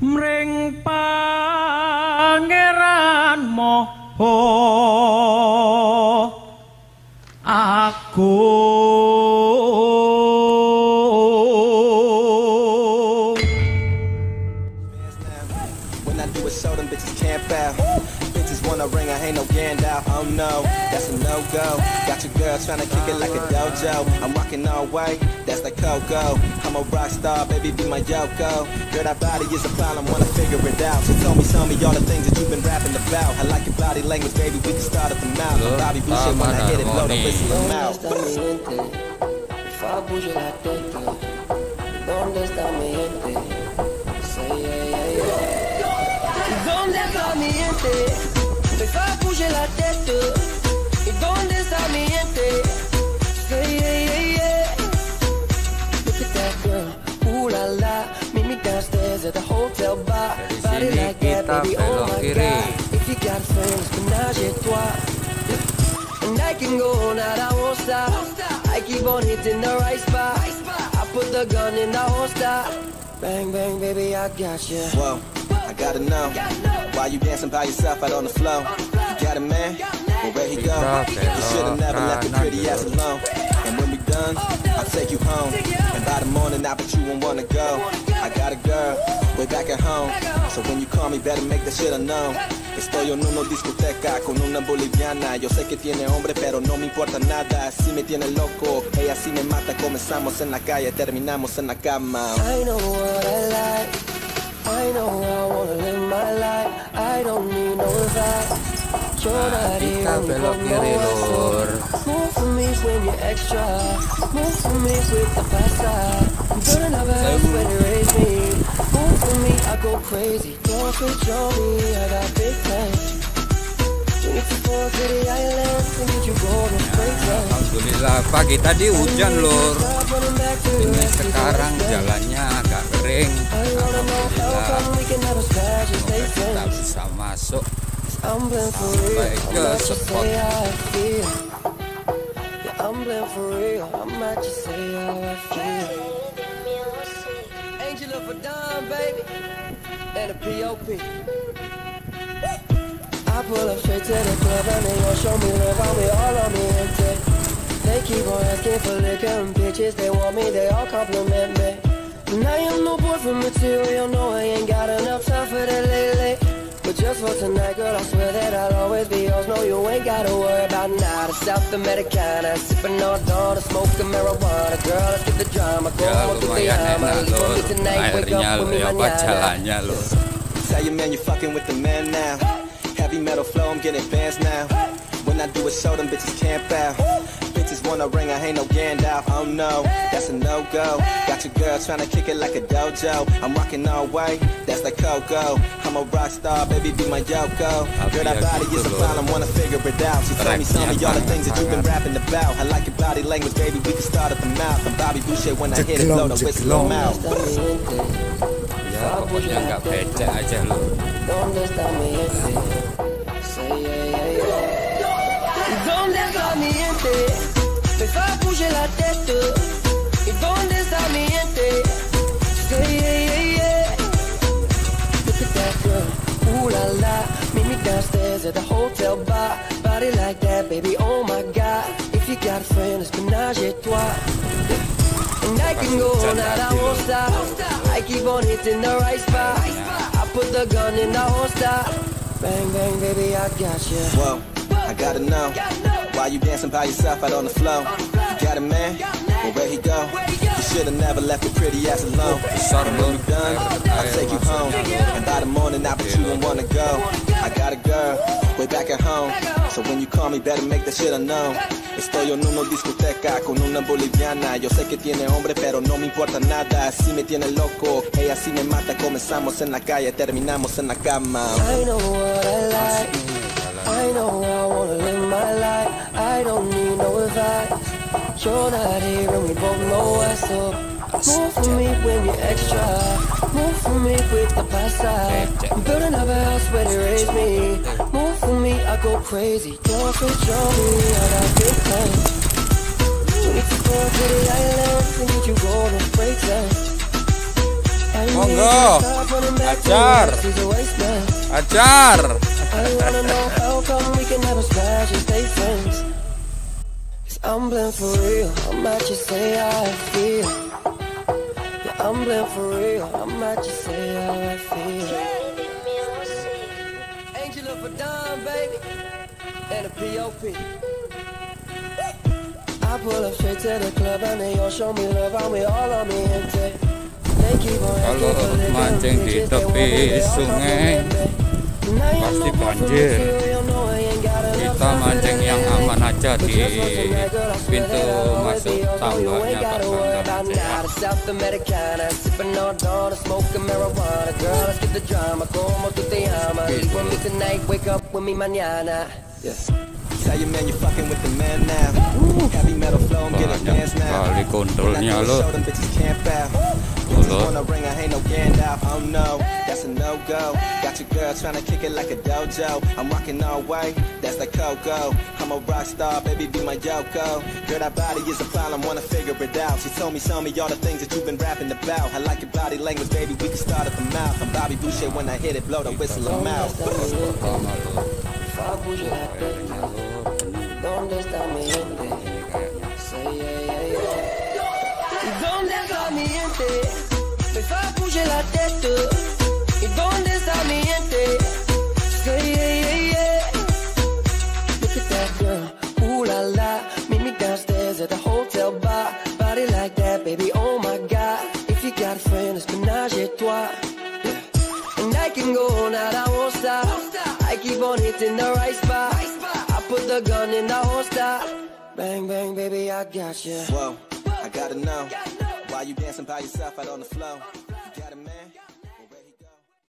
Mring pangeran moho Bitches wanna ring, I ain't no Gandalf. Oh no, that's a no go. Got your girl tryna kick it like a dojo. I'm rocking all white, that's like Coco. I'm a rock star, baby, be my Yoko. Girl, that body is a problem, wanna figure it out. So tell me, tell me all the things that you've been rapping about. I like your body language, baby, we can start at the mouth. I'm Bobby Boucher when I hit it, blow the whistle them out. ¿Dónde está mi gente? La teta. ¿Y dónde está mi gente? Say yeah, yeah, yeah. Look at that girl. Ooh la la. Meet me downstairs at the hotel bar. Body like that, kita baby. Oh belok my kiri. God. If you got friends, menage a trois. And I can go all night, I won't stop. I keep on hitting the right spot. I put the gun in the holster. Bang, bang, baby, I got you. Whoa, I gotta know why you dancing by yourself out on the floor. Got a man? Well, where he go? You should've never left the pretty ass alone. And when we done, I'll take you home. And by the morning, I bet you won't wanna go. I got a girl way back at home. So when you call me, better make the shit unknown. Estoy en una discoteca con una boliviana. Yo sé que tiene hombre, pero no me importa nada. Si me tiene loco, ella sí me mata. Comenzamos en la calle, terminamos en la cama. I know what I like. I know I wanna live Nah, kita belok kiri lur. Ya, Alhamdulillah pagi tadi hujan lur. Ini sekarang jalannya agak kering. Alhamdulillah. Semoga kita bisa masuk. I'm blind for real. I'm not just say how I feel. Yeah, I'm blind for real. I might just say how I feel. Angel of a dime, baby, and a P.O.P. I pull up straight to the club and they gon' show me love. I'm with all on me empty. They keep on asking for liquor and bitches. They want me, they all compliment me. And I am no boyfriend material. No, I ain't got enough time for that lately. But just for tonight, girl, I swear that I'll always be yours. No, you ain't gotta worry about nada. South Americana, sipping on dawn, smoking marijuana. Girl, let's get the drama. Go ya on through the lumayan llama. enak Leave for lur me tonight, wake up with me ya apa mañana. jalannya lur Tell your man you fucking with the man now. Heavy metal flow, I'm getting fans now. When I do a show, them bitches camp out. Bitches wanna ring, I ain't no Gandalf. Oh no, that's a no go. Got your girl tryna kick it like a dojo. I'm rocking all white, that's like Coco. I'm a rock star, baby, be my Yoko. Girl, that body is a problem, wanna figure it out. So tell me some of y'all the things that you've been rapping about. I like your body language, baby, we can start at the mouth. I'm Bobby Boucher when I hit it, blow the whistle them out. ya pokoknya nggak becek aja lur dónde está mi gente? Me fa bouger la tête. ¿Y dónde está mi gente? Yeah, yeah, yeah. Look at that girl. Ooh la la. Meet me downstairs at the hotel bar. Body like that, baby. Oh my God. If you got friends, menage a trois. And I can go all night, I won't stop. I keep on hitting the right spot. I put the gun in the holster. Bang, bang, baby, I got you. Whoa, I gotta know why you dancing by yourself out on the floor. You got a man? Well, where he go? You should've never left your pretty ass alone. lur when we done, I'll take you home. And by the morning, I bet you won't wanna go. I got a girl way back at home. So when you call me, better make the shit unknown. Estoy en una discoteca con una boliviana. Yo sé que tiene hombre, pero no me importa nada. Si me tiene loco, ella sí me mata. Comenzamos en la calle, terminamos en la cama. I know what I like. I know I wanna live my life. I don't need no advice. You're not here and we both know what's up. Move for me when you're extra. Move for me with the pasta. I'm building up a house where they raise me. Move for me, I go crazy. Don't control me, I got big plans. We need to go to the island. We need you go to break need Monggo. you to stop running back to Ajar. the She's a waste man. Ajar. I wanna know how come we can never splash and stay friends. Cause I'm blind for real, I might just say how I feel. Yeah, I'm blind for real, I might just say how I feel. Angel of a dime, baby, and a POP. I pull up straight to the club and they all show me love, and we all on me empty. They keep on Kalau for mancing di tepi want to all sungai, pasti banjir. Kita mancing yang aman aja di pintu masuk tambaknya Pak Bambang. Banyak kali kontrolnya loh. I lo. show them bitches camp out. Bitches Lo. wanna ring, I ain't no Gandalf. Oh no, that's a no go. Got your girl trying to kick it like a dojo. I'm rocking all white, that's like Coco. I'm a rock star, baby, be my Yoko. Girl, that body is a problem, wanna figure it out. She told me, tell me all the things that you've been rapping about. I like your body language, baby, we can start at the mouth. I'm Bobby Boucher when I hit it, blow the whistle, mi gente? Me fa bouger la tête. ¿Y dónde está mi gente? Say yeah, yeah, yeah. Look at that girl, ooh la la. Meet me downstairs at the hotel bar. Body like that, baby, oh my god. If you got a friend, it's menage a. Yeah. And I can go on out, I won't stop. I keep on hitting the right spot. I put the gun in the holster. Bang, bang, baby, I got you. Whoa, I gotta know why you dancing by yourself out on the floor.